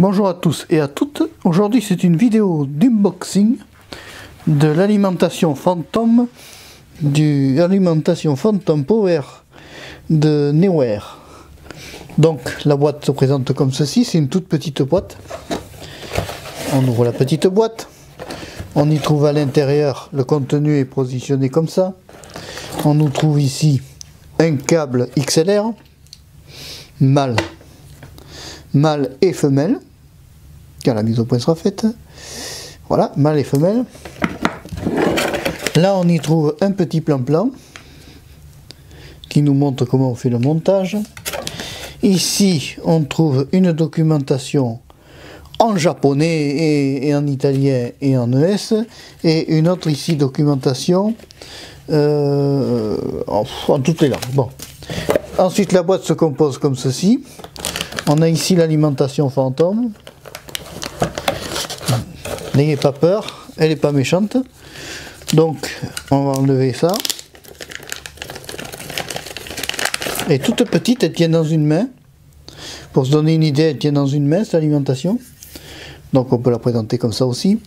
Bonjour à tous et à toutes. Aujourd'hui, c'est une vidéo d'unboxing de l'alimentation Phantom du alimentation Phantom Power de Neware. Donc, la boîte se présente comme ceci. C'est une toute petite boîte. On ouvre la petite boîte. On y trouve à l'intérieur le contenu est positionné comme ça. On nous trouve ici un câble XLR, mâle, mâle et femelle la mise au point sera faite. Voilà, mâle et femelle. Là, on y trouve un petit plan-plan qui nous montre comment on fait le montage. Ici, on trouve une documentation en japonais et, en italien et en ES, et une autre ici documentation euh, en, en, toutes les langues. Bon. Ensuite, la boîte se compose comme ceci. On a ici l'alimentation fantôme, N'ayez pas peur, elle n'est pas méchante. Donc, on va enlever ça. Et toute petite, elle tient dans une main. Pour se donner une idée, elle tient dans une main, cette alimentation. Donc, on peut la présenter comme ça aussi.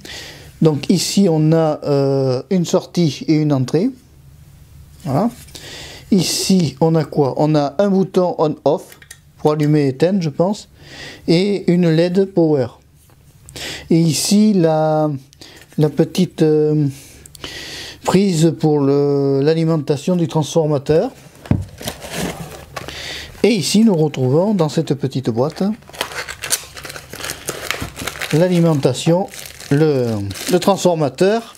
Donc, ici, on a euh, une sortie et une entrée. Voilà. Ici, on a quoi? On a un bouton on-off pour allumer et éteindre, je pense. Et une LED power. Et ici, la, petite euh, prise pour l'alimentation du transformateur. Et ici, nous retrouvons dans cette petite boîte l'alimentation, le transformateur.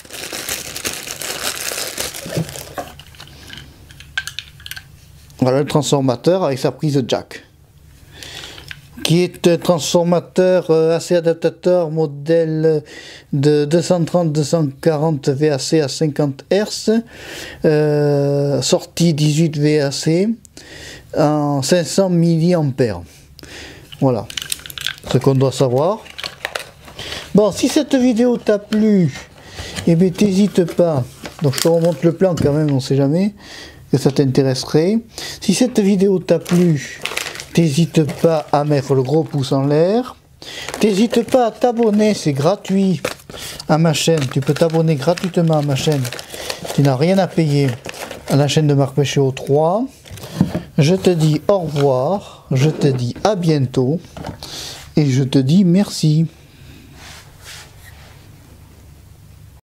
Voilà le transformateur avec sa prise jack qui est un transformateur euh, assez adaptateur modèle de 230-240 VAC à 50 Hz, sortie 18 VAC en 500 mA. Voilà ce qu'on doit savoir. Bon, si cette vidéo t'a plu, eh bien t'hésite pas. Donc je te remonte le plan quand même, on sait jamais que ça t'intéresserait. Si cette vidéo t'a plu, N'hésite pas à mettre le gros pouce en l'air. N'hésite pas à t'abonner, c'est gratuit à ma chaîne. Tu peux t'abonner gratuitement à ma chaîne. Tu n'as rien à payer à la chaîne de Marc Péchéo 3. Je te dis au revoir, je te dis à bientôt et je te dis merci.